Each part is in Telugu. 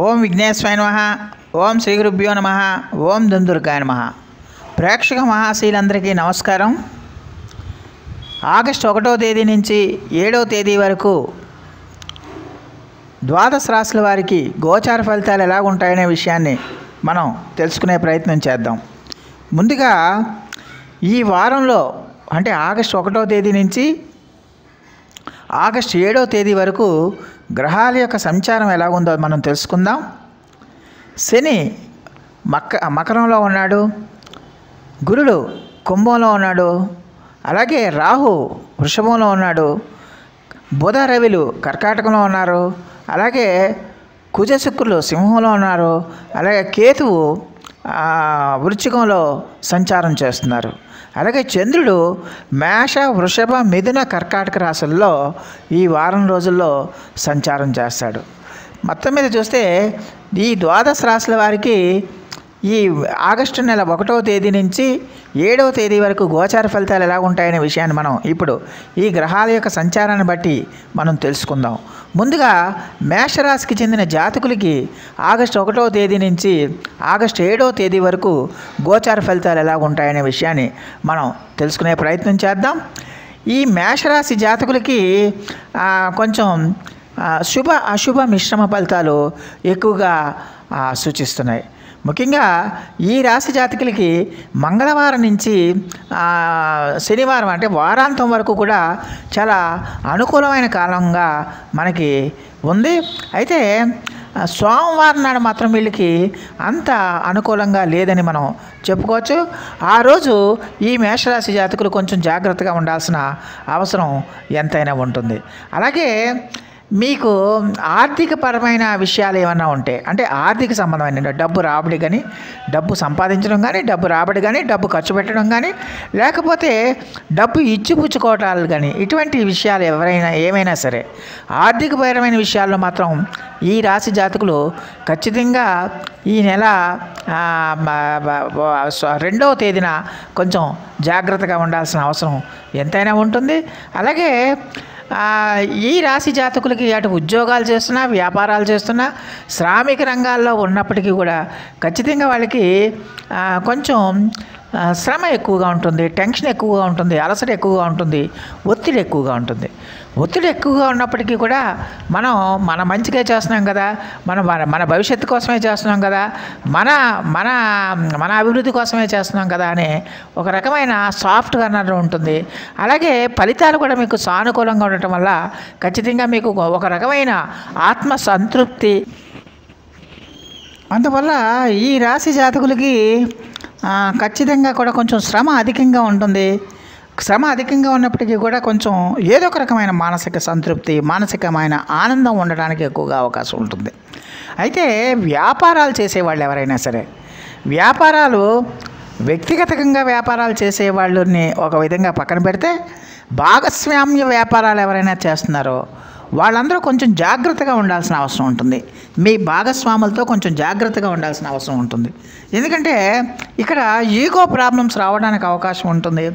ఓం విఘ్నేశ్వరాయ నమ ఓం శ్రీ గురుభ్యో నమ ఓం దుందుర్గాయ నమ. ప్రేక్షక మహాశీలందరికీ నమస్కారం. ఆగస్టు ఒకటో తేదీ నుంచి ఏడవ తేదీ వరకు ద్వాదశ రాశుల వారికి గోచార ఫలితాలు ఎలా ఉంటాయనే విషయాన్ని మనం తెలుసుకునే ప్రయత్నం చేద్దాం. ముందుగా ఈ వారంలో అంటే ఆగస్టు ఒకటో తేదీ నుంచి ఆగస్టు ఏడో తేదీ వరకు గ్రహాల యొక్క సంచారం ఎలా ఉందో మనం తెలుసుకుందాం. శని మక మకరంలో ఉన్నాడు. గురుడు కుంభంలో ఉన్నాడు. అలాగే రాహు వృషభంలో ఉన్నాడు. బుధ రవిలు కర్కాటకంలో ఉన్నారు. అలాగే కుజ శుక్రులు సింహంలో ఉన్నారు. అలాగే కేతువు వృచ్చికంలో సంచారం చేస్తున్నారు. అలాగే చంద్రుడు మేష వృషభ మిథున కర్కాటక రాశుల్లో ఈ వారం రోజుల్లో సంచారం చేస్తాడు. మొత్తం మీద చూస్తే ఈ ద్వాదశ రాశుల వారికి ఈ ఆగస్టు నెల ఒకటవ తేదీ నుంచి ఏడవ తేదీ వరకు గోచార ఫలితాలు ఎలా ఉంటాయనే విషయాన్ని మనం ఇప్పుడు ఈ గ్రహాల యొక్క సంచారాన్ని బట్టి మనం తెలుసుకుందాం. ముందుగా మేషరాశికి చెందిన జాతకులకి ఆగస్టు ఒకటవ తేదీ నుంచి ఆగస్టు ఏడవ తేదీ వరకు గోచార ఫలితాలు ఎలా ఉంటాయనే విషయాన్ని మనం తెలుసుకునే ప్రయత్నం చేద్దాం. ఈ మేషరాశి జాతకులకి కొంచెం శుభ అశుభ మిశ్రమ ఫలితాలు ఎక్కువగా సూచిస్తున్నాయి. ముఖ్యంగా ఈ రాశి జాతకులకి మంగళవారం నుంచి శనివారం అంటే వారాంతం వరకు కూడా చాలా అనుకూలమైన కాలంగా మనకి ఉంది. అయితే సోమవారం నాడు మాత్రం వీళ్ళకి అంత అనుకూలంగా లేదని మనం చెప్పుకోవచ్చు. ఆ రోజు ఈ మేషరాశి జాతకులు కొంచెం జాగ్రత్తగా ఉండాల్సిన అవసరం ఎంతైనా ఉంటుంది. అలాగే మీకు ఆర్థికపరమైన విషయాలు ఏమైనా ఉంటే అంటే ఆర్థిక సంబంధమైన డబ్బు రాబడి కానీ డబ్బు సంపాదించడం కానీ డబ్బు రాబడి కానీ డబ్బు ఖర్చు పెట్టడం కానీ లేకపోతే డబ్బు ఇచ్చిపుచ్చుకోవటాలు కానీ ఇటువంటి విషయాలు ఎవరైనా ఏమైనా సరే ఆర్థికపరమైన విషయాల్లో మాత్రం ఈ రాశి జాతకులు ఖచ్చితంగా ఈ నెల రెండవ తేదీన కొంచెం జాగ్రత్తగా ఉండాల్సిన అవసరం ఎంతైనా ఉంటుంది. అలాగే ఈ రాశి జాతకులకి అటు ఉద్యోగాలు చేస్తున్నా వ్యాపారాలు చేస్తున్నా శ్రామిక రంగాల్లో ఉన్నప్పటికీ కూడా ఖచ్చితంగా వాళ్ళకి కొంచెం శ్రమ ఎక్కువగా ఉంటుంది టెన్షన్ ఎక్కువగా ఉంటుంది అలసట ఎక్కువగా ఉంటుంది ఒత్తిడి ఎక్కువగా ఉంటుంది. ఒత్తిడి ఎక్కువగా ఉన్నప్పటికీ కూడా మనం మన మంచిగా చేస్తున్నాం కదా మన మన మన భవిష్యత్తు కోసమే చేస్తున్నాం కదా మన మన మన అభివృద్ధి కోసమే చేస్తున్నాం కదా అని ఒక రకమైన సాఫ్ట్ కర్నర్ ఉంటుంది. అలాగే ఫలితాలు కూడా మీకు సానుకూలంగా ఉండటం వల్ల ఖచ్చితంగా మీకు ఒక రకమైన ఆత్మ సంతృప్తి అందువల్ల ఈ రాశి జాతకులకి ఖచ్చితంగా కూడా కొంచెం శ్రమ అధికంగా ఉంటుంది. శ్రమ అధికంగా ఉన్నప్పటికీ కూడా కొంచెం ఏదో ఒక రకమైన మానసిక సంతృప్తి మానసికమైన ఆనందం ఉండడానికి ఎక్కువగా అవకాశం ఉంటుంది. అయితే వ్యాపారాలు చేసేవాళ్ళు ఎవరైనా సరే వ్యాపారాలు వ్యక్తిగతంగా వ్యాపారాలు చేసే వాళ్ళని ఒక విధంగా పక్కన పెడితే భాగస్వామ్య వ్యాపారాలు ఎవరైనా చేస్తున్నారో వాళ్ళందరూ కొంచెం జాగ్రత్తగా ఉండాల్సిన అవసరం ఉంటుంది. మీ భాగస్వాములతో కొంచెం జాగ్రత్తగా ఉండాల్సిన అవసరం ఉంటుంది. ఎందుకంటే ఇక్కడ ఈగో ప్రాబ్లమ్స్ రావడానికి అవకాశం ఉంటుంది.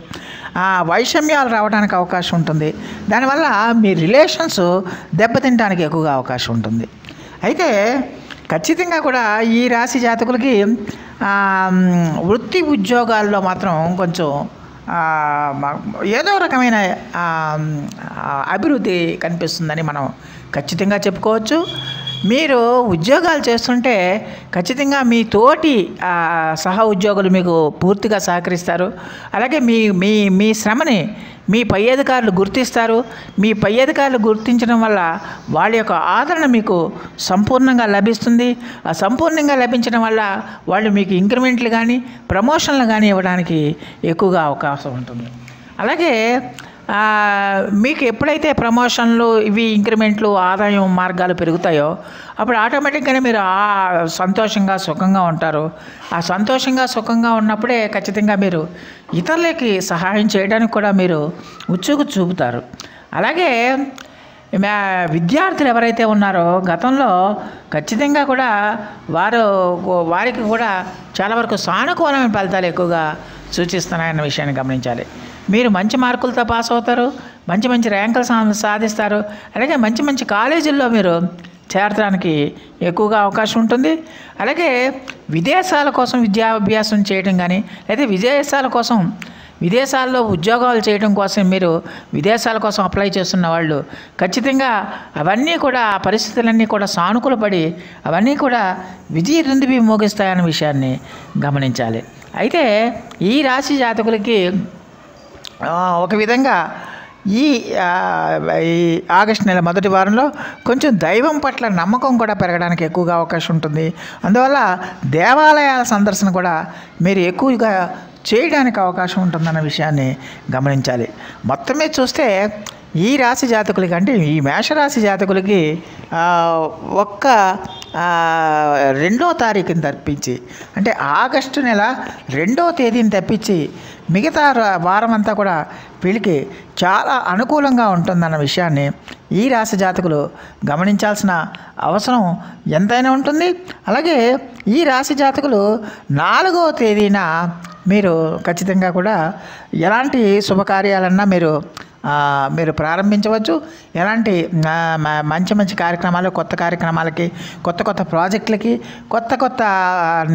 వైషమ్యాలు రావడానికి అవకాశం ఉంటుంది. దానివల్ల మీ రిలేషన్స్ దెబ్బతింటానికి ఎక్కువగా అవకాశం ఉంటుంది. అయితే ఖచ్చితంగా కూడా ఈ రాశి జాతకులకి వృత్తి ఉద్యోగాల్లో మాత్రం కొంచెం ఏదో రకమైన అభివృద్ధి కనిపిస్తుందని మనం ఖచ్చితంగా చెప్పుకోవచ్చు. మీరు ఉద్యోగాలు చేస్తుంటే ఖచ్చితంగా మీ తోటి సహ ఉద్యోగులు మీకు పూర్తిగా సహకరిస్తారు. అలాగే మీ మీ మీ శ్రమని మీ పై అధికారులు గుర్తిస్తారు. మీ పై అధికారులు గుర్తించడం వల్ల వాళ్ళ యొక్క ఆదరణ మీకు సంపూర్ణంగా లభిస్తుంది. ఆ సంపూర్ణంగా లభించడం వల్ల వాళ్ళు మీకు ఇంక్రిమెంట్లు కానీ ప్రమోషన్లు కానీ ఇవ్వడానికి ఎక్కువగా అవకాశం ఉంటుంది. అలాగే మీకు ఎప్పుడైతే ప్రమోషన్లు ఇవి ఇంక్రిమెంట్లు ఆదాయం మార్గాలు పెరుగుతాయో అప్పుడు ఆటోమేటిక్గానే మీరు ఆ సంతోషంగా సుఖంగా ఉంటారు. ఆ సంతోషంగా సుఖంగా ఉన్నప్పుడే ఖచ్చితంగా మీరు ఇతరులకి సహాయం చేయడానికి కూడా మీరు ఉత్సుకు చూపుతారు. అలాగే విద్యార్థులు ఎవరైతే ఉన్నారో గతంలో ఖచ్చితంగా కూడా వారు వారికి కూడా చాలా వరకు సానుకూలమైన ఫలితాలు ఎక్కువగా సూచిస్తున్నాయన్న విషయాన్ని గమనించాలి. మీరు మంచి మార్కులతో పాస్ అవుతారు మంచి మంచి ర్యాంకులు సా- సాధిస్తారు. అలాగే మంచి మంచి కాలేజీల్లో మీరు చేరడానికి ఎక్కువగా అవకాశం ఉంటుంది. అలాగే విదేశాల కోసం విద్యాభ్యాసం చేయడం కానీ లేదా విదేశాల కోసం విదేశాల్లో ఉద్యోగాలు చేయడం కోసం మీరు విదేశాల కోసం అప్లై చేస్తున్న వాళ్ళు ఖచ్చితంగా అవన్నీ కూడా ఆ పరిస్థితులన్నీ కూడా సానుకూలపడి అవన్నీ కూడా విజయ రుందిపి మోగిస్తాయన్న విషయాన్ని గమనించాలి. అయితే ఈ రాశి జాతకులకి ఒక విధంగా ఈ ఈ ఆగస్టు నెల మొదటి వారంలో కొంచెం దైవం పట్ల నమ్మకం కూడా పెరగడానికి ఎక్కువగా అవకాశం ఉంటుంది. అందువల్ల దేవాలయాల సందర్శన కూడా మీరు ఎక్కువగా చేయడానికి అవకాశం ఉంటుందన్న విషయాన్ని గమనించాలి. మొత్తమే చూస్తే ఈ రాశి జాతకులకి అంటే ఈ మేషరాశి జాతకులకి ఒక్క రెండో తారీఖుని తప్పించి అంటే ఆగస్టు నెల రెండో తేదీని తప్పించి మిగతా వారం అంతా కూడా వీళ్ళకి చాలా అనుకూలంగా ఉంటుందన్న విషయాన్ని ఈ రాశి జాతకులు గమనించాల్సిన అవసరం ఎంతైనా ఉంటుంది. అలాగే ఈ రాశి జాతకులు నాలుగో తేదీన మీరు ఖచ్చితంగా కూడా ఎలాంటి శుభకార్యాలన్నా మీరు మీరు ప్రారంభించవచ్చు. ఎలాంటి మంచి మంచి కార్యక్రమాలు కొత్త కార్యక్రమాలకి కొత్త కొత్త ప్రాజెక్టులకి కొత్త కొత్త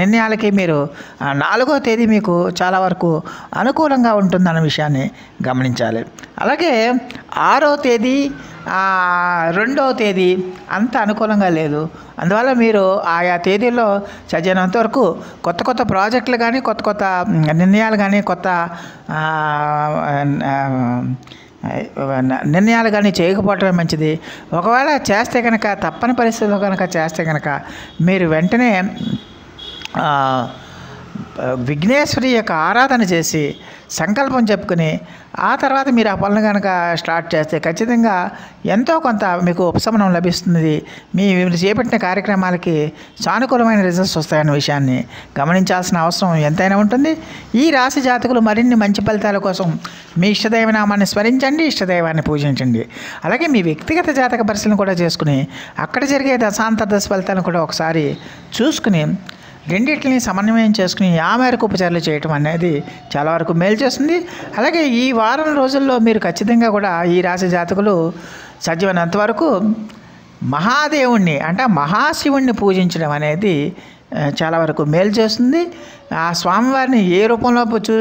నిర్ణయాలకి మీరు నాలుగో తేదీ మీకు చాలా వరకు అనుకూలంగా ఉంటుందన్న విషయాన్ని గమనించాలి. అలాగే ఆరో తేదీ రెండవ తేదీ అంత అనుకూలంగా లేదు. అందువల్ల మీరు ఆయా తేదీల్లో చదివినంత వరకు కొత్త కొత్త ప్రాజెక్టులు కానీ కొత్త కొత్త నిర్ణయాలు కానీ కొత్త నిర్ణయాలు కానీ చేయకపోవటమే మంచిది. ఒకవేళ చేస్తే కనుక తప్పని పరిస్థితుల్లో కనుక చేస్తే కనుక మీరు వెంటనే విఘ్నేశ్వరి యొక్క ఆరాధన చేసి సంకల్పం చెప్పుకుని ఆ తర్వాత మీరు ఆ పనులు కనుక స్టార్ట్ చేస్తే ఖచ్చితంగా ఎంతో కొంత మీకు ఉపశమనం లభిస్తుంది. మీ మీరు చేపట్టిన కార్యక్రమాలకి సానుకూలమైన రిజల్ట్స్ వస్తాయన్న విషయాన్ని గమనించాల్సిన అవసరం ఎంతైనా ఉంటుంది. ఈ రాశి జాతకులు మరిన్ని మంచి ఫలితాల కోసం మీ ఇష్టదైవ నామాన్ని స్మరించండి ఇష్టదైవాన్ని పూజించండి. అలాగే మీ వ్యక్తిగత జాతక పరిశీలన కూడా చేసుకుని అక్కడ జరిగే దశాంతర దశ ఫలితాలను కూడా ఒకసారి చూసుకుని రెండింటిని సమన్వయం చేసుకుని ఆ మేరకు ఉపచారాలు చేయటం అనేది చాలా వరకు మేలు చేస్తుంది. అలాగే ఈ వారం రోజుల్లో మీరు ఖచ్చితంగా కూడా ఈ రాశి జాతకులు సజీవనంత వరకు మహాదేవుణ్ణి అంటే మహాశివుణ్ణి పూజించడం అనేది చాలా వరకు మేలు చేస్తుంది. ఆ స్వామివారిని ఏ రూపంలో చూ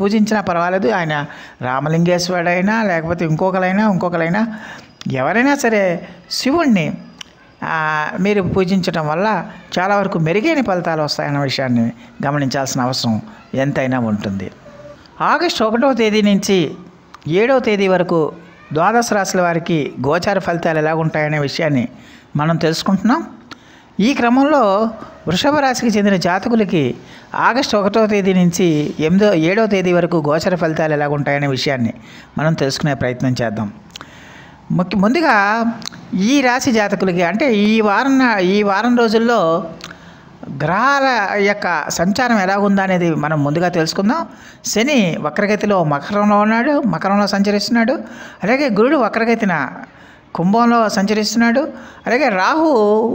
పూజించినా పర్వాలేదు. ఆయన రామలింగేశ్వరుడైనా లేకపోతే ఇంకొకరైనా ఇంకొకరైనా ఎవరైనా సరే శివుణ్ణి మీరు పూజించడం వల్ల చాలా వరకు మెరుగైన ఫలితాలు వస్తాయన్న విషయాన్ని గమనించాల్సిన అవసరం ఎంతైనా ఉంటుంది. ఆగస్టు ఒకటో తేదీ నుంచి ఏడవ తేదీ వరకు ద్వాదశ రాశుల వారికి గోచార ఫలితాలు ఎలా ఉంటాయనే విషయాన్ని మనం తెలుసుకుంటున్నాం. ఈ క్రమంలో వృషభ రాశికి చెందిన జాతకులకి ఆగస్టు ఒకటో తేదీ నుంచి ఎనిమిదో ఏడవ తేదీ వరకు గోచర ఫలితాలు ఎలా ఉంటాయనే విషయాన్ని మనం తెలుసుకునే ప్రయత్నం చేద్దాం. ముఖ్య ముందుగా ఈ రాశి జాతకులకి అంటే ఈ వారం ఈ వారం రోజుల్లో గ్రహాల యొక్క సంచారం ఎలా ఉందా అనేది మనం ముందుగా తెలుసుకుందాం. శని వక్రగతిలో మకరంలో ఉన్నాడు మకరంలో సంచరిస్తున్నాడు అలాగే గురుడు వక్రగతిన కుంభంలో సంచరిస్తున్నాడు అలాగే రాహు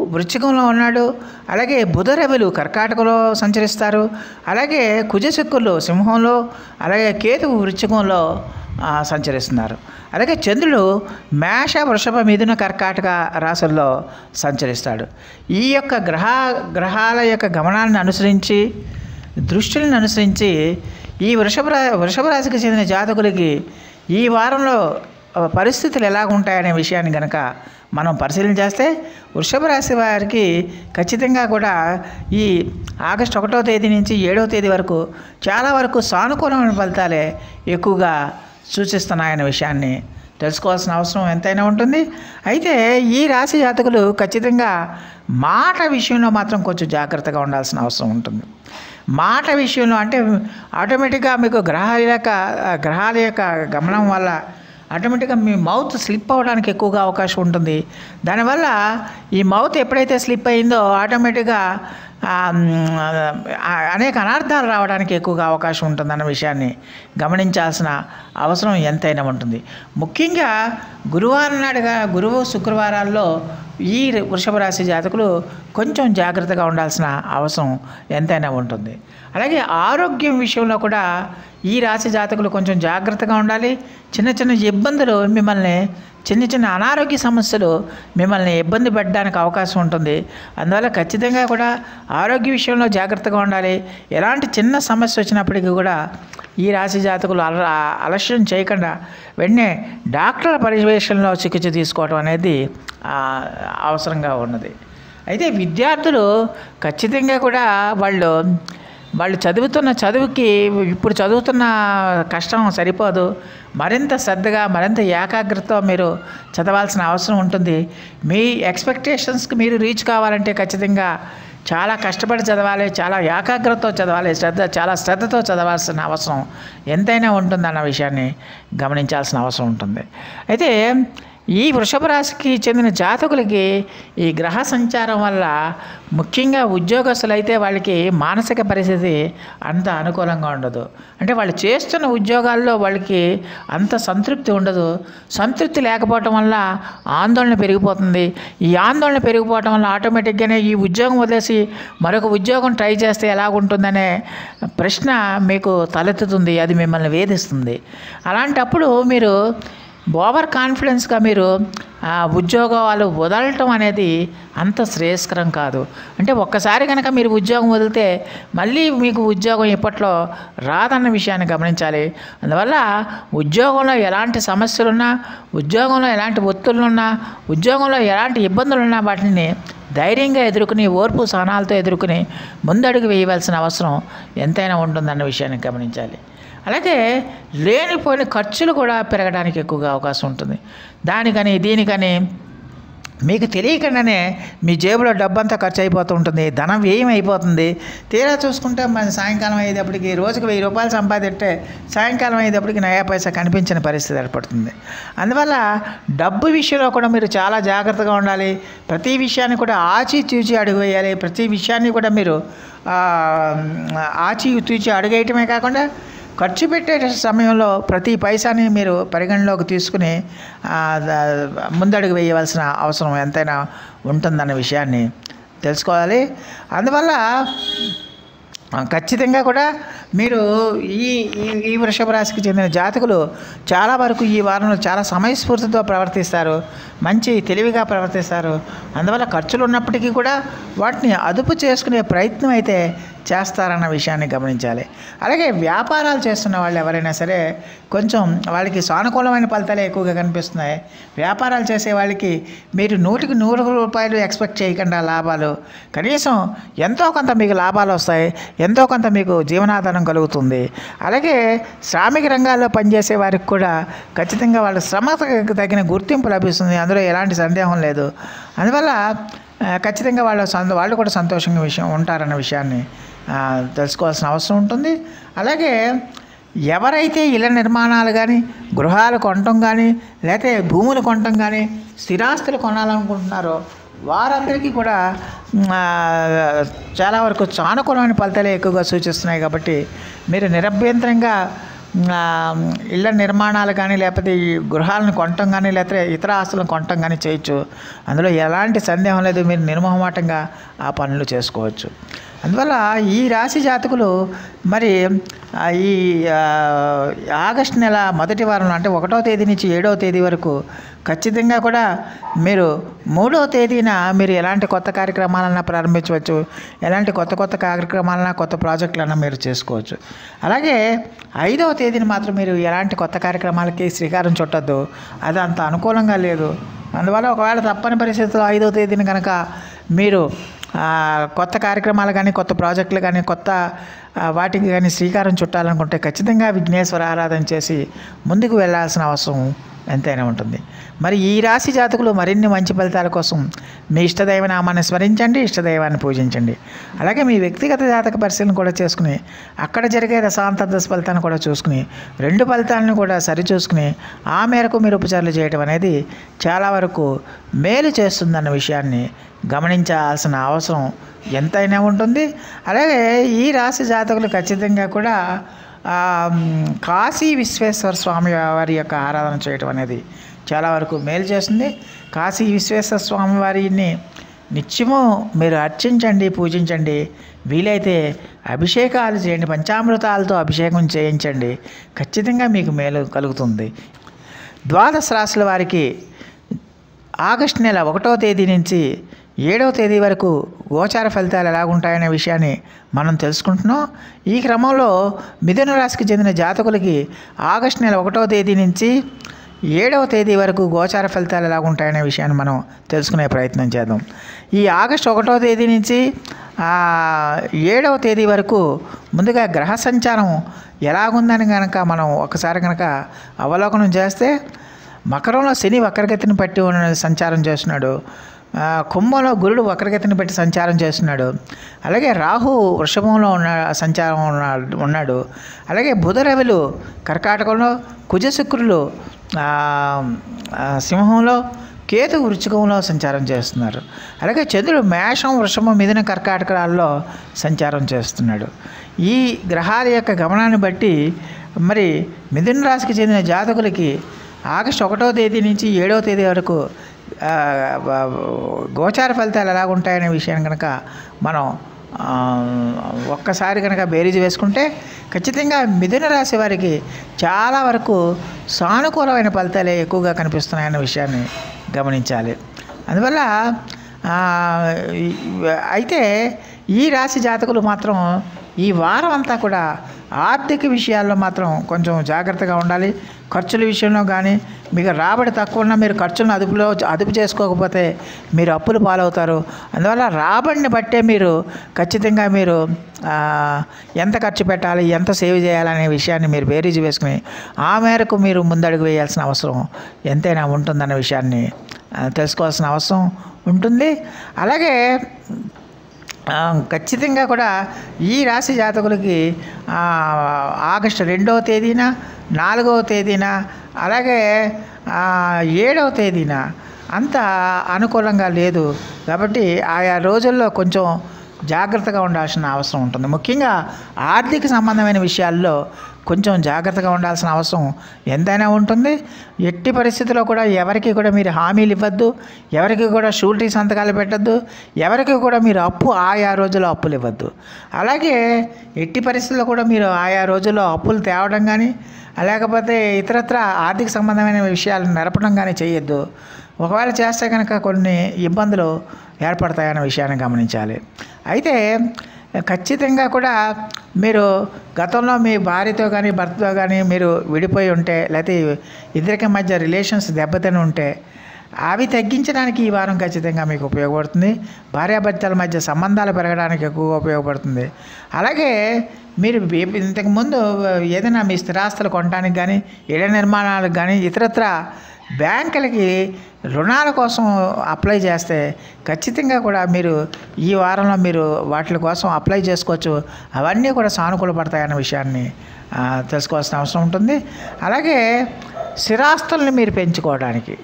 వృశ్చికంలో ఉన్నాడు అలాగే బుధ రవిలు కర్కాటకలో సంచరిస్తారు అలాగే కుజశుక్కులు సింహంలో అలాగే కేతువు వృశ్చికంలో సంచరిస్తున్నారు. అలాగే చంద్రుడు మేష వృషభ మిథున కర్కాటక రాశుల్లో సంచరిస్తాడు. ఈ యొక్క గ్రహ గ్రహాల యొక్క గమనాలను అనుసరించి దృష్టిలను అనుసరించి ఈ వృషభ రా వృషభ రాశికి చెందిన జాతకులకి ఈ వారంలో పరిస్థితులు ఎలా ఉంటాయనే విషయాన్ని కనుక మనం పరిశీలన చేస్తే వృషభ రాశి వారికి ఖచ్చితంగా కూడా ఈ ఆగస్టు ఒకటో తేదీ నుంచి ఏడవ తేదీ వరకు చాలా వరకు సానుకూలమైన ఫలితాలే ఎక్కువగా సూచిస్తున్నాయనే విషయాన్ని తెలుసుకోవాల్సిన అవసరం ఎంతైనా ఉంటుంది. అయితే ఈ రాశి జాతకులు ఖచ్చితంగా మాట విషయంలో మాత్రం కొంచెం జాగ్రత్తగా ఉండాల్సిన అవసరం ఉంటుంది. మాట విషయంలో అంటే ఆటోమేటిక్గా మీకు గ్రహాల యొక్క గ్రహాల యొక్క గమనం వల్ల ఆటోమేటిక్గా మీ మౌత్ స్లిప్ అవ్వడానికి ఎక్కువగా అవకాశం ఉంటుంది. దానివల్ల ఈ మౌత్ ఎప్పుడైతే స్లిప్ అయిందో ఆటోమేటిక్గా అనేక అనర్థాలు రావడానికి ఎక్కువగా అవకాశం ఉంటుందన్న విషయాన్ని గమనించాల్సిన అవసరం ఎంతైనా ఉంటుంది. ముఖ్యంగా గురువారం నాడుగా గురువు శుక్రవారాల్లో ఈ వృషభ రాశి జాతకులు కొంచెం జాగ్రత్తగా ఉండాల్సిన అవసరం ఎంతైనా ఉంటుంది. అలాగే ఆరోగ్యం విషయంలో కూడా ఈ రాశి జాతకులు కొంచెం జాగ్రత్తగా ఉండాలి. చిన్న చిన్న ఇబ్బందులు మిమ్మల్ని చిన్న చిన్న అనారోగ్య సమస్యలు మిమ్మల్ని ఇబ్బంది పెట్టడానికి అవకాశం ఉంటుంది. అందువల్ల ఖచ్చితంగా కూడా ఆరోగ్య విషయంలో జాగ్రత్తగా ఉండాలి. ఎలాంటి చిన్న సమస్య వచ్చినప్పటికీ కూడా ఈ రాశి జాతకులు అల అలస్యం చేయకుండా వెంటనే డాక్టర్ల పర్యవేక్షణలో చికిత్స తీసుకోవడం అనేది అవసరంగా ఉన్నది. అయితే విద్యార్థులు ఖచ్చితంగా కూడా వాళ్ళు వాళ్ళు చదువుతున్న చదువుకి ఇప్పుడు చదువుతున్న కష్టం సరిపోదు. మరింత శ్రద్ధగా మరింత ఏకాగ్రతతో మీరు చదవాల్సిన అవసరం ఉంటుంది. మీ ఎక్స్పెక్టేషన్స్కి మీరు రీచ్ కావాలంటే ఖచ్చితంగా చాలా కష్టపడి చదవాలి చాలా ఏకాగ్రతతో చదవాలి శ్రద్ధ చాలా శ్రద్ధతో చదవాల్సిన అవసరం ఎంతైనా ఉంటుందన్న విషయాన్ని గమనించాల్సిన అవసరం ఉంటుంది. అయితే ఈ వృషభ రాశికి చెందిన జాతకులకి ఈ గ్రహ సంచారం వల్ల ముఖ్యంగా ఉద్యోగస్తులు అయితే వాళ్ళకి మానసిక పరిస్థితి అంత అనుకూలంగా ఉండదు. అంటే వాళ్ళు చేస్తున్న ఉద్యోగాల్లో వాళ్ళకి అంత సంతృప్తి ఉండదు. సంతృప్తి లేకపోవటం వల్ల ఆందోళన పెరిగిపోతుంది. ఈ ఆందోళన పెరిగిపోవటం వల్ల ఆటోమేటిక్గానే ఈ ఉద్యోగం వదిలేసి మరొక ఉద్యోగం ట్రై చేస్తే ఎలాగుంటుందనే ప్రశ్న మీకు తలెత్తుతుంది. అది మిమ్మల్ని వేధిస్తుంది. అలాంటప్పుడు మీరు ఓవర్ కాన్ఫిడెన్స్గా మీరు ఉద్యోగాలు వదలటం అనేది అంత శ్రేయస్కరం కాదు. అంటే ఒక్కసారి కనుక మీరు ఉద్యోగం వదిలితే మళ్ళీ మీకు ఉద్యోగం ఇప్పట్లో రాదన్న విషయాన్ని గమనించాలి. అందువల్ల ఉద్యోగంలో ఎలాంటి సమస్యలున్నా ఉద్యోగంలో ఎలాంటి ఒత్తులున్నా ఉద్యోగంలో ఎలాంటి ఇబ్బందులున్నా వాటిని ధైర్యంగా ఎదుర్కొని ఓర్పు సహనాలతో ఎదుర్కొని ముందడుగు వేయవలసిన అవసరం ఎంతైనా ఉంటుందన్న విషయాన్ని గమనించాలి. అలాగే లేనిపోయిన ఖర్చులు కూడా పెరగడానికి ఎక్కువగా అవకాశం ఉంటుంది. దానికని దీనికని మీకు తెలియకుండానే మీ జేబులో డబ్బంతా ఖర్చు అయిపోతూ ఉంటుంది. ధనం వ్యయం అయిపోతుంది తీరా చూసుకుంటే మన సాయంకాలం అయ్యేటప్పటికి రోజుకి వెయ్యి రూపాయలు సంపాదిస్తే సాయంకాలం అయ్యేటప్పటికి నయా పైసా కనిపించిన పరిస్థితి ఏర్పడుతుంది. అందువల్ల డబ్బు విషయంలో కూడా మీరు చాలా జాగ్రత్తగా ఉండాలి. ప్రతి విషయాన్ని కూడా ఆచి తూచి అడుగు వేయాలి. ప్రతి విషయాన్ని కూడా మీరు ఆచి తూచి అడుగేయటమే కాకుండా ఖర్చు పెట్టే సమయంలో ప్రతి పైసాని మీరు పరిగణలోకి తీసుకుని ముందడుగు వేయవలసిన అవసరం ఎంతైనా ఉంటుందన్న విషయాన్ని తెలుసుకోవాలి. అందువల్ల ఖచ్చితంగా కూడా మీరు ఈ ఈ- ఈ వృషభ రాశికి చెందిన జాతకులు చాలా వరకు ఈ వారంలో చాలా సమయస్ఫూర్తితో ప్రవర్తిస్తారు మంచి తెలివిగా ప్రవర్తిస్తారు. అందువల్ల ఖర్చులు ఉన్నప్పటికీ కూడా వాటిని అదుపు చేసుకునే ప్రయత్నం అయితే చేస్తారన్న విషయాన్ని గమనించాలి. అలాగే వ్యాపారాలు చేస్తున్న వాళ్ళు ఎవరైనా సరే కొంచెం వాళ్ళకి సానుకూలమైన ఫలితాలే ఎక్కువగా కనిపిస్తున్నాయి. వ్యాపారాలు చేసే వాళ్ళకి మీరు నూటికి నూరు రూపాయలు ఎక్స్పెక్ట్ చేయకుండా లాభాలు కనీసం ఎంతో కొంత మీకు లాభాలు వస్తాయి ఎంతో కొంత మీకు జీవనాధారం కలుగుతుంది. అలాగే శ్రామిక రంగాల్లో పనిచేసే వారికి కూడా ఖచ్చితంగా వాళ్ళ శ్రమకు తగిన గుర్తింపు లభిస్తుంది. అందులో ఎలాంటి సందేహం లేదు. అందువల్ల ఖచ్చితంగా వాళ్ళ సంత వాళ్ళు కూడా సంతోషంగా విషయం ఉంటారన్న విషయాన్ని తెలుసుకోవాల్సిన అవసరం ఉంటుంది. అలాగే ఎవరైతే ఇళ్ళ నిర్మాణాలు కానీ గృహాలు కొనటం కానీ లేకపోతే భూములు కొనటం కానీ స్థిరాస్తులు కొనాలనుకుంటున్నారో వారందరికీ కూడా చాలా వరకు సానుకూలమైన ఫలితాలే ఎక్కువగా సూచిస్తున్నాయి కాబట్టి మీరు నిరభ్యంతరంగా ఇళ్ళ నిర్మాణాలు కానీ లేకపోతే ఈ గృహాలను కొనటం కానీ లేకపోతే ఇతర ఆస్తులను కొనటం కానీ చేయొచ్చు. అందులో ఎలాంటి సందేహం లేదు. మీరు నిర్మోహమాటంగా ఆ పనులు చేసుకోవచ్చు. అందువల్ల ఈ రాశి జాతకులు మరి ఈ ఆగస్ట్ ఆగస్టు నెల మొదటి వారంలో అంటే ఒకటో తేదీ నుంచి ఏడవ తేదీ వరకు ఖచ్చితంగా కూడా మీరు మూడవ తేదీన మీరు ఎలాంటి కొత్త కార్యక్రమాలన్నా ప్రారంభించవచ్చు ఎలాంటి కొత్త కొత్త కార్యక్రమాలన్నా కొత్త ప్రాజెక్టులన్నా మీరు చేసుకోవచ్చు. అలాగే ఐదవ తేదీన మాత్రం మీరు ఎలాంటి కొత్త కార్యక్రమాలకి శ్రీకారం చుట్టద్దు అది అంత అనుకూలంగా లేదు. అందువల్ల ఒకవేళ తప్పని పరిస్థితుల్లో ఐదవ తేదీని కనుక మీరు కొత్త కార్యక్రమాలు కానీ కొత్త ప్రాజెక్టులు కానీ కొత్త వాటికి కానీ శ్రీకారం చుట్టాలనుకుంటే ఖచ్చితంగా విఘ్నేశ్వర ఆరాధన చేసి ముందుకు వెళ్ళాల్సిన అవసరం ఎంతైనా ఉంటుంది. మరి ఈ రాశి జాతకులు మరిన్ని మంచి ఫలితాల కోసం మీ ఇష్టదైవ నామాన్ని స్మరించండి ఇష్టదైవాన్ని పూజించండి. అలాగే మీ వ్యక్తిగత జాతక పరిశీలన కూడా చేసుకుని అక్కడ జరిగే దశాంతర్దశ ఫలితాన్ని కూడా చూసుకుని రెండు ఫలితాలను కూడా సరిచూసుకుని ఆ మేరకు మీరు ఉపచారాలు చేయడం అనేది చాలా వరకు మేలు చేస్తుందన్న విషయాన్ని గమనించాల్సిన అవసరం ఎంతైనా ఉంటుంది. అలాగే ఈ రాశి జాతకులు ఖచ్చితంగా కూడా కాశీ విశ్వేశ్వర స్వామి వారి యొక్క ఆరాధన చేయటం అనేది చాలా వరకు మేలు చేస్తుంది. కాశీ విశ్వేశ్వర స్వామి వారిని నిత్యము మీరు అర్చించండి పూజించండి. వీలైతే అభిషేకాలు చేయండి పంచామృతాలతో అభిషేకం చేయించండి. ఖచ్చితంగా మీకు మేలు కలుగుతుంది. ద్వాదశ రాశుల వారికి ఆగస్టు నెల ఒకటో తేదీ నుంచి ఏడవ తేదీ వరకు గోచార ఫలితాలు ఎలాగుంటాయనే విషయాన్ని మనం తెలుసుకుంటున్నాం. ఈ క్రమంలో మిథున రాశికి చెందిన జాతకులకి ఆగస్టు నెల ఒకటవ తేదీ నుంచి ఏడవ తేదీ వరకు గోచార ఫలితాలు ఎలాగుంటాయనే విషయాన్ని మనం తెలుసుకునే ప్రయత్నం చేద్దాం. ఈ ఆగస్టు ఒకటో తేదీ నుంచి ఏడవ తేదీ వరకు ముందుగా గ్రహ సంచారం ఎలాగుందని కనుక మనం ఒకసారి కనుక అవలోకనం చేస్తే మకరంలో శని వక్రగతిని పట్టి ఉన్న సంచారం చేస్తున్నాడు. కుంభంలో గురుడు వక్రగతిని పెట్టి సంచారం చేస్తున్నాడు. అలాగే రాహు వృషభంలో ఉన్న సంచారం ఉన్నాడు ఉన్నాడు. అలాగే బుధ రవిలు కర్కాటకంలో కుజశుక్రులు సింహంలో కేతు వృచ్చికంలో సంచారం చేస్తున్నారు. అలాగే చంద్రుడు మేషం వృషభం మిథున కర్కాటకాల్లో సంచారం చేస్తున్నాడు. ఈ గ్రహాల యొక్క గమనాన్ని బట్టి మరి మిథున రాశికి చెందిన జాతకులకి ఆగస్టు ఒకటో తేదీ నుంచి ఏడవ తేదీ వరకు గోచార ఫలితాలు ఎలాగుంటాయనే విషయాన్ని కనుక మనం ఒక్కసారి కనుక బేరీజ్ వేసుకుంటే ఖచ్చితంగా మిథున రాశి వారికి చాలా వరకు సానుకూలమైన ఫలితాలే ఎక్కువగా కనిపిస్తున్నాయన్న విషయాన్ని గమనించాలి. అందువల్ల అయితే ఈ రాశి జాతకులు మాత్రం ఈ వారం అంతా కూడా ఆర్థిక విషయాల్లో మాత్రం కొంచెం జాగ్రత్తగా ఉండాలి. ఖర్చుల విషయంలో కానీ మీకు రాబడి తక్కువ ఉన్నా మీరు ఖర్చులను అదుపులో అదుపు చేసుకోకపోతే మీరు అప్పులు పాలవుతారు. అందువల్ల రాబడిని బట్టే మీరు ఖచ్చితంగా మీరు ఎంత ఖర్చు పెట్టాలి ఎంత సేవ్ చేయాలనే విషయాన్ని మీరు బేరీజు వేసుకుని ఆ మేరకు మీరు ముందడుగు వేయాల్సిన అవసరం ఎంతైనా ఉంటుందన్న విషయాన్ని తెలుసుకోవాల్సిన అవసరం ఉంటుంది. అలాగే ఖచ్చితంగా కూడా ఈ రాశి జాతకులకి ఆగస్టు రెండవ తేదీన నాలుగవ తేదీన అలాగే ఏడవ తేదీన అంత అనుకూలంగా లేదు. కాబట్టి ఆయా రోజుల్లో కొంచెం జాగ్రత్తగా ఉండాల్సిన అవసరం ఉంటుంది. ముఖ్యంగా ఆర్థిక సంబంధమైన విషయాల్లో కొంచెం జాగ్రత్తగా ఉండాల్సిన అవసరం ఎంతైనా ఉంటుంది. ఎట్టి పరిస్థితుల్లో కూడా ఎవరికి కూడా మీరు హామీలు ఇవ్వద్దు. ఎవరికి కూడా షూరిటీ సంతకాలు పెట్టద్దు. ఎవరికి కూడా మీరు అప్పు ఆయా రోజుల్లో అప్పులు ఇవ్వద్దు. అలాగే ఎట్టి పరిస్థితుల్లో కూడా మీరు ఆయా రోజుల్లో అప్పులు తేవడం కానీ లేకపోతే ఇతరత్ర ఆర్థిక సంబంధమైన విషయాలను నడపడం కానీ చేయొద్దు. ఒకవేళ చేస్తే కనుక కొన్ని ఇబ్బందులు ఏర్పడతాయన్న విషయాన్ని గమనించాలి. అయితే ఖచ్చితంగా కూడా మీరు గతంలో మీ భార్యతో కానీ భర్తతో కానీ మీరు విడిపోయి ఉంటే లేకపోతే ఇద్దరికి మధ్య రిలేషన్స్ దెబ్బతిని ఉంటే అవి తగ్గించడానికి ఈ వారం ఖచ్చితంగా మీకు ఉపయోగపడుతుంది. భార్యాభర్తల మధ్య సంబంధాలు పెరగడానికి ఎక్కువగా ఉపయోగపడుతుంది. అలాగే మీరు ఇంతకుముందు ఏదైనా మీ స్థిరాస్తులు కొనడానికి కానీ ఇళ్ళ నిర్మాణాలకు కానీ ఇతరత్ర బ్యాంకులకి రుణాల కోసం అప్లై చేస్తే ఖచ్చితంగా కూడా మీరు ఈ వారంలో మీరు వాటి కోసం అప్లై చేసుకోవచ్చు. అవన్నీ కూడా సానుకూల పడతాయన్న విషయాన్ని తెలుసుకోవాల్సిన అవసరం ఉంటుంది. అలాగే స్థిరాస్తుల్ని మీరు పెంచుకోవడానికి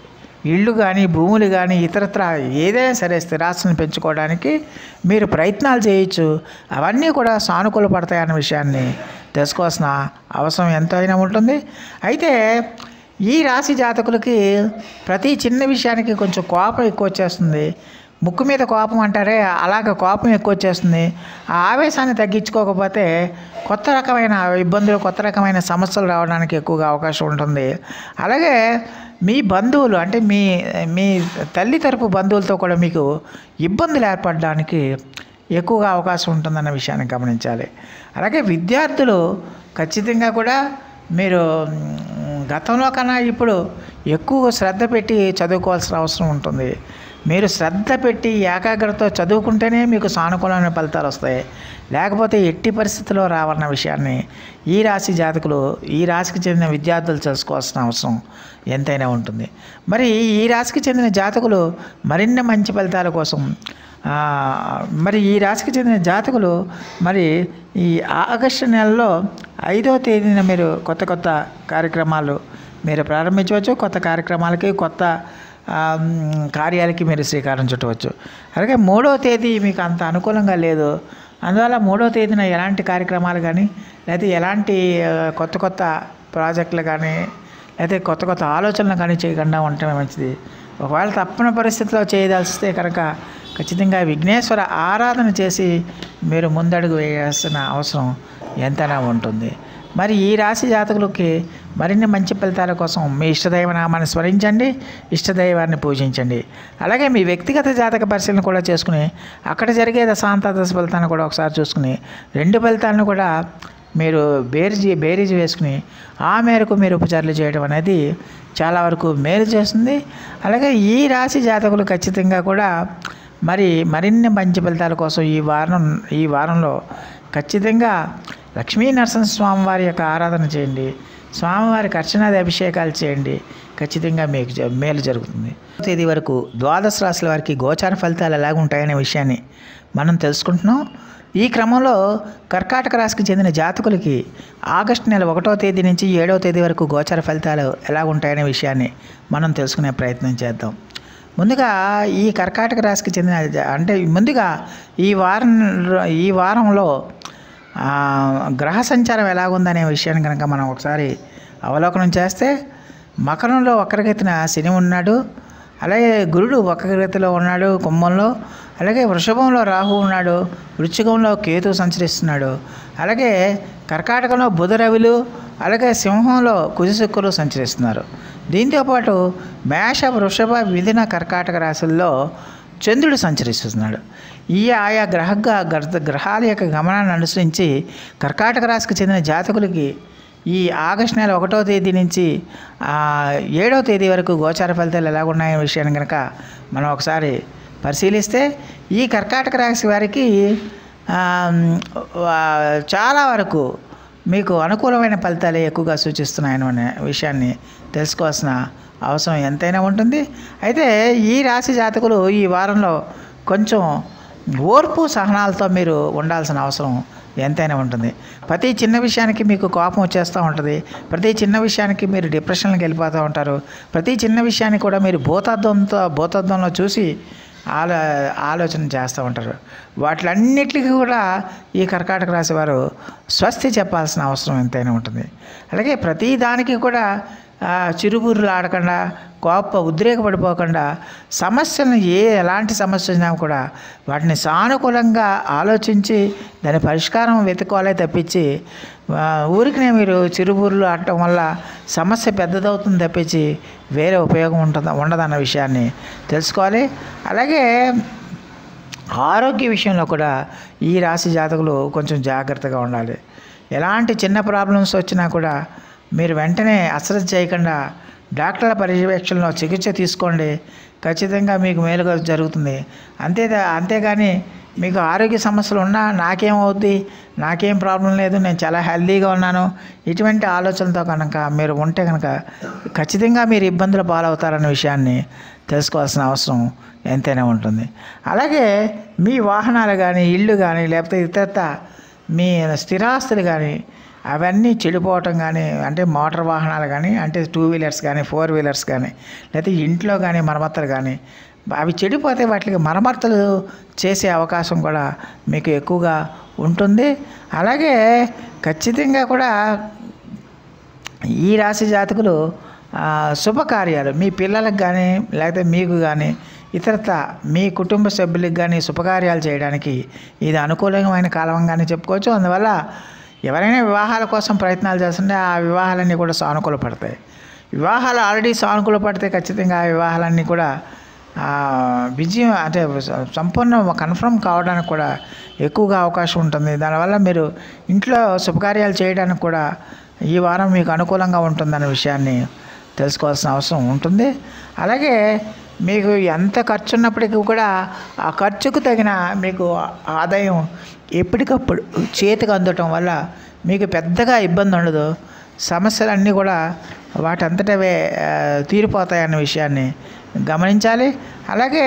ఇళ్ళు కానీ భూములు కానీ ఇతరత్ర ఏదైనా సరే స్థిరాస్తులను పెంచుకోవడానికి మీరు ప్రయత్నాలు చేయొచ్చు. అవన్నీ కూడా సానుకూల పడతాయన్న విషయాన్ని తెలుసుకోవాల్సిన అవసరం ఎంతైనా ఉంటుంది. అయితే ఈ రాశి జాతకులకి ప్రతి చిన్న విషయానికి కొంచెం కోపం ఎక్కువ వచ్చేస్తుంది. ముక్కు మీద కోపం అంటారే అలాగ కోపం ఎక్కువ వచ్చేస్తుంది. ఆ ఆవేశాన్ని తగ్గించుకోకపోతే కొత్త రకమైన ఇబ్బందులు కొత్త రకమైన సమస్యలు రావడానికి ఎక్కువగా అవకాశం ఉంటుంది. అలాగే మీ బంధువులు అంటే మీ మీ తల్లి తరపు బంధువులతో కూడా మీకు ఇబ్బందులు ఏర్పడడానికి ఎక్కువగా అవకాశం ఉంటుందన్న విషయాన్ని గమనించాలి. అలాగే విద్యార్థులు ఖచ్చితంగా కూడా మీరు గతంలో కన్నా ఇప్పుడు ఎక్కువ శ్రద్ధ పెట్టి చదువుకోవాల్సిన అవసరం ఉంటుంది. మీరు శ్రద్ధ పెట్టి ఏకాగ్రతతో చదువుకుంటేనే మీకు సానుకూలమైన ఫలితాలు వస్తాయి. లేకపోతే ఎట్టి పరిస్థితుల్లో రావన్న విషయాన్ని ఈ రాశి జాతకులు ఈ రాశికి చెందిన విద్యార్థులు తెలుసుకోవాల్సిన అవసరం ఎంతైనా ఉంటుంది. మరి ఈ రాశికి చెందిన జాతకులు మరిన్ని మంచి ఫలితాల కోసం మరి ఈ రాశికి చెందిన జాతకులు మరి ఈ ఆగస్టు నెలలో ఐదో తేదీన మీరు కొత్త కొత్త కార్యక్రమాలు మీరు ప్రారంభించవచ్చు కొత్త కార్యక్రమాలకి కొత్త కార్యాలకి మీరు శ్రీకారం చుట్టవచ్చు. అలాగే మూడవ తేదీ మీకు అంత అనుకూలంగా లేదు. అందువల్ల మూడో తేదీన ఎలాంటి కార్యక్రమాలు కానీ లేకపోతే ఎలాంటి కొత్త కొత్త ప్రాజెక్టులు కానీ లేకపోతే కొత్త కొత్త ఆలోచనలు కానీ చేయకుండా ఉండటమే మంచిది. ఒకవేళ తప్పని పరిస్థితిలో చేయదలిస్తే కనుక ఖచ్చితంగా విఘ్నేశ్వర ఆరాధన చేసి మీరు ముందడుగు వేయాల్సిన అవసరం ఎంతైనా ఉంటుంది. మరి ఈ రాశి జాతకులకి మరిన్ని మంచి ఫలితాల కోసం మీ ఇష్టదైవ నామాన్ని స్మరించండి ఇష్టదైవాన్ని పూజించండి. అలాగే మీ వ్యక్తిగత జాతక పరిశీలన కూడా చేసుకుని అక్కడ జరిగే దశాంత దశ ఫలితాన్ని కూడా ఒకసారి చూసుకుని రెండు ఫలితాలను కూడా మీరు బేరీజీ బేరీజు వేసుకుని ఆ మేరకు మీరు ఉపచారాలు చేయడం అనేది చాలా వరకు మేలు చేస్తుంది. అలాగే ఈ రాశి జాతకులు ఖచ్చితంగా కూడా మరి మరిన్ని మంచి ఫలితాల కోసం ఈ వారం ఈ వారంలో ఖచ్చితంగా లక్ష్మీ నరసింహ స్వామివారి యొక్క ఆరాధన చేయండి. స్వామివారికి అర్చనాది అభిషేకాలు చేయండి. ఖచ్చితంగా మీకు మేలు జరుగుతుంది. తేదీ వరకు ద్వాదశ రాశుల వారికి గోచార ఫలితాలు ఎలాగుంటాయనే విషయాన్ని మనం తెలుసుకుంటున్నాం. ఈ క్రమంలో కర్కాటక రాశికి చెందిన జాతకులకి ఆగస్టు నెల ఒకటో తేదీ నుంచి ఏడవ తేదీ వరకు గోచార ఫలితాలు ఎలా ఉంటాయనే విషయాన్ని మనం తెలుసుకునే ప్రయత్నం చేద్దాం. ముందుగా ఈ కర్కాటక రాశికి చెందిన అంటే ముందుగా ఈ వారం ఈ వారంలో గ్రహ సంచారం ఎలాగుందనే విషయాన్ని కనుక మనం ఒకసారి అవలోకనం చేస్తే మకరంలో వక్రగతిన శని ఉన్నాడు అలాగే గురుడు వక్రగతిలో ఉన్నాడు కుంభంలో అలాగే వృషభంలో రాహు ఉన్నాడు వృశ్చికంలో కేతు సంచరిస్తున్నాడు అలాగే కర్కాటకంలో బుధ రవిలు అలాగే సింహంలో కుజశుక్కులు సంచరిస్తున్నారు. దీంతోపాటు మేష వృషభ మిథున కర్కాటక రాశుల్లో చంద్రుడు సంచరిస్తున్నాడు. ఈ ఆయా గ్రహ గ్రహాల యొక్క గమనాన్ని అనుసరించి కర్కాటక రాశికి చెందిన జాతకులకి ఈ ఆగస్టు నెల ఒకటో తేదీ నుంచి ఏడో ఏడవ తేదీ వరకు గోచార ఫలితాలు ఎలా ఉన్నాయనే విషయాన్ని కనుక మనం ఒకసారి పరిశీలిస్తే ఈ కర్కాటక రాశి వారికి చాలా వరకు మీకు అనుకూలమైన ఫలితాలే ఎక్కువగా సూచిస్తున్నాయనే విషయాన్ని తెలుసుకోవాల్సిన అవసరం ఎంతైనా ఉంటుంది. అయితే ఈ రాశి జాతకులు ఈ వారంలో కొంచెం ఓర్పు సహనాలతో మీరు ఉండాల్సిన అవసరం ఎంతైనా ఉంటుంది. ప్రతి చిన్న విషయానికి మీకు కోపం వచ్చేస్తూ ఉంటుంది. ప్రతి చిన్న విషయానికి మీరు డిప్రెషన్కి వెళ్ళిపోతూ ఉంటారు. ప్రతి చిన్న విషయాన్ని కూడా మీరు భూతత్వంతో భూతత్వంలో చూసి ఆలో ఆలోచన చేస్తూ ఉంటారు. వాటిలన్నిటికీ కూడా ఈ కర్కాటక రాశి వారు స్వస్తి చెప్పాల్సిన అవసరం ఎంతైనా ఉంటుంది. అలాగే ప్రతి దానికి కూడా చిరుబుర్రులు ఆడకుండా కోప ఉద్రేకపడిపోకుండా సమస్యలను ఏ ఎలాంటి సమస్య వచ్చినా కూడా వాటిని సానుకూలంగా ఆలోచించి దాని పరిష్కారం వెతుకోవాలే తప్పించి ఊరికినే మీరు చిరుబుర్రులు ఆడటం వల్ల సమస్య పెద్దదవుతుంది తప్పించి వేరే ఉపయోగం ఉంటుంది ఉండదన్న విషయాన్ని తెలుసుకోవాలి. అలాగే ఆరోగ్య విషయంలో కూడా ఈ రాశి జాతకులు కొంచెం జాగ్రత్తగా ఉండాలి. ఎలాంటి చిన్న ప్రాబ్లమ్స్ వచ్చినా కూడా మీరు వెంటనే అశ్రద్ధ చేయకుండా డాక్టర్ల పర్యవేక్షణలో చికిత్స తీసుకోండి. ఖచ్చితంగా మీకు మేలుగా జరుగుతుంది. అంతే అంతేగాని మీకు ఆరోగ్య సమస్యలు ఉన్నా నాకేమవుద్ది నాకేం ప్రాబ్లం లేదు నేను చాలా హెల్దీగా ఉన్నాను. ఇటువంటి ఆలోచనతో కనుక మీరు ఉంటే కనుక ఖచ్చితంగా మీరు ఇబ్బందులు పాలవుతారన్న విషయాన్ని తెలుసుకోవాల్సిన అవసరం ఎంతైనా ఉంటుంది. అలాగే మీ వాహనాలు కానీ ఇల్లు కానీ లేకపోతే ఇతరత మీ స్థిరాస్తులు కానీ అవన్నీ చెడిపోవటం కానీ అంటే మోటార్ వాహనాలు కానీ అంటే టూ వీలర్స్ కానీ ఫోర్ వీలర్స్ కానీ లేకపోతే ఇంట్లో కానీ మరమ్మతులు కానీ అవి చెడిపోతే వాటికి మరమ్మతులు చేసే అవకాశం కూడా మీకు ఎక్కువగా ఉంటుంది. అలాగే ఖచ్చితంగా కూడా ఈ రాశి జాతకులు శుభకార్యాలు మీ పిల్లలకు కానీ లేకపోతే మీకు కానీ ఇతరత మీ కుటుంబ సభ్యులకు కానీ శుభకార్యాలు చేయడానికి ఇది అనుకూలమైన కాలంగానే చెప్పుకోవచ్చు. అందువల్ల ఎవరైనా వివాహాల కోసం ప్రయత్నాలు చేస్తుంటే ఆ వివాహాలన్నీ కూడా సానుకూల పడతాయి. వివాహాలు ఆల్రెడీ సానుకూల పడితే ఖచ్చితంగా ఆ వివాహాలన్నీ కూడా విజయం అంటే సంపూర్ణ కన్ఫర్మ్ కావడానికి కూడా ఎక్కువగా అవకాశం ఉంటుంది. దానివల్ల మీరు ఇంట్లో శుభకార్యాలు చేయడానికి కూడా ఈ వారం మీకు అనుకూలంగా ఉంటుందన్న విషయాన్ని తెలుసుకోవాల్సిన అవసరం ఉంటుంది. అలాగే మీకు ఎంత ఖర్చు ఉన్నప్పటికీ కూడా ఆ ఖర్చుకు తగిన మీకు ఆదాయం ఎప్పటికప్పుడు చేతికి అందటం వల్ల మీకు పెద్దగా ఇబ్బంది ఉండదు. సమస్యలన్నీ కూడా వాటంతటవే తీరిపోతాయన్న విషయాన్ని గమనించాలి. అలాగే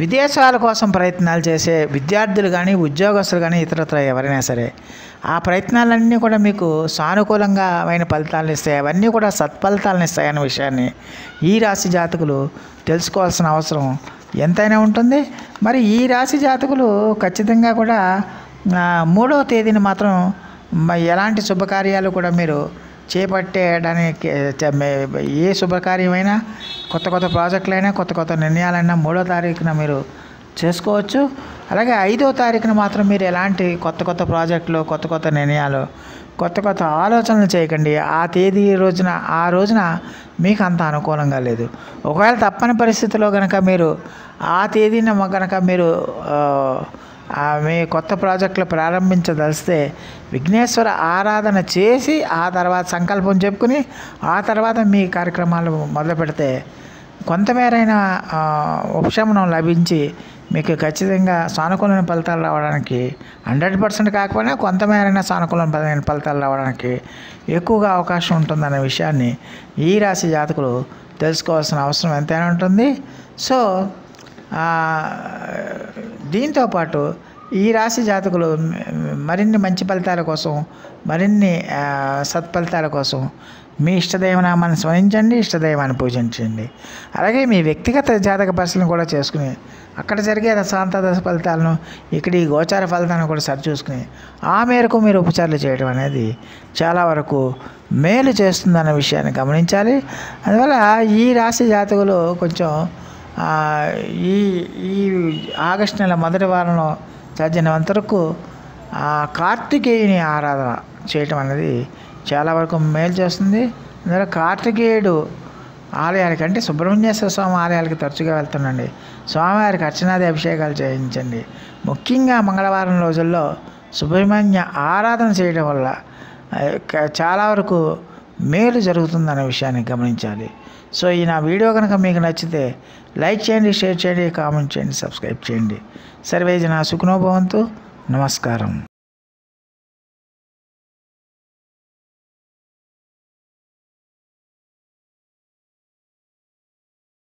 విదేశాల కోసం ప్రయత్నాలు చేసే విద్యార్థులు కానీ ఉద్యోగస్తులు కానీ ఇతరత్ర ఎవరైనా సరే ఆ ప్రయత్నాలన్నీ కూడా మీకు సానుకూలంగా అయిన ఫలితాలను ఇస్తాయి. అవన్నీ కూడా సత్ఫలితాలను ఇస్తాయన్న విషయాన్ని ఈ రాశి జాతకులు తెలుసుకోవాల్సిన అవసరం ఎంతైనా ఉంటుంది. మరి ఈ రాశి జాతకులు ఖచ్చితంగా కూడా మూడవ తేదీని మాత్రం ఎలాంటి శుభకార్యాలు కూడా మీరు చేపట్టేయడానికి ఏ శుభకార్యమైనా కొత్త కొత్త ప్రాజెక్టులైనా కొత్త కొత్త నిర్ణయాలైనా మూడో తారీఖున మీరు చేసుకోవచ్చు. అలాగే ఐదో తారీఖున మాత్రం మీరు ఎలాంటి కొత్త కొత్త ప్రాజెక్టులు కొత్త కొత్త నిర్ణయాలు కొత్త కొత్త ఆలోచనలు చేయకండి. ఆ తేదీ రోజున ఆ రోజున మీకు అంత అనుకూలంగా లేదు. ఒకవేళ తప్పని పరిస్థితిలో కనుక మీరు ఆ తేదీన కనుక మీరు ఆమె మీ కొత్త ప్రాజెక్టులు ప్రారంభించదలిస్తే విఘ్నేశ్వర ఆరాధన చేసి ఆ తర్వాత సంకల్పం చెప్పుకుని ఆ తర్వాత మీ కార్యక్రమాలు మొదలు పెడితే కొంతమేరైన ఉపశమనం లభించి మీకు ఖచ్చితంగా సానుకూలమైన ఫలితాలు రావడానికి హండ్రెడ్ పర్సెంట్ కాకపోయినా కొంతమేరైన సానుకూలమైన ఫలితాలు రావడానికి ఎక్కువగా అవకాశం ఉంటుందనే విషయాన్ని ఈ రాశి జాతకులు తెలుసుకోవాల్సిన అవసరం ఎంతైనా ఉంటుంది. సో దీంతోపాటు ఈ రాశి జాతకులు మరిన్ని మంచి ఫలితాల కోసం మరిన్ని సత్ఫలితాల కోసం మీ ఇష్టదైవనామాన్ని స్మరించండి ఇష్టదైవాన్ని పూజించండి. అలాగే మీ వ్యక్తిగత జాతక పరిశీలన కూడా చేసుకుని అక్కడ జరిగే రసాంత దశ ఫలితాలను ఇక్కడ ఈ గోచార ఫలితాలను కూడా సరిచూసుకుని ఆ మేరకు మీరు ఉపచారాలు చేయడం అనేది చాలా వరకు మేలు చేస్తుందన్న విషయాన్ని గమనించాలి. అందువల్ల ఈ రాశి జాతకులు కొంచెం ఈ ఈ ఆగస్టు నెల మొదటి వారంలో సాధ్యమైనంత వరకు కార్తికేయుని ఆరాధన చేయటం అనేది చాలా వరకు మేలు చేస్తుంది. అందువల్ల కార్తికేయుడు ఆలయాలకి అంటే సుబ్రహ్మణ్యేశ్వర స్వామి ఆలయాలకి తరచుగా వెళ్తుండండి. స్వామివారికి అర్చనాది అభిషేకాలు చేయించండి. ముఖ్యంగా మంగళవారం రోజుల్లో సుబ్రహ్మణ్య ఆరాధన చేయడం వల్ల చాలా వరకు మేలు జరుగుతుందనే విషయాన్ని గమనించాలి. సో ఈ నా వీడియో కనుక మీకు నచ్చితే లైక్ చేయండి షేర్ చేయండి కామెంట్ చేయండి సబ్స్క్రైబ్ చేయండి. సర్వేజన సుఖనోభవంతు. నమస్కారం.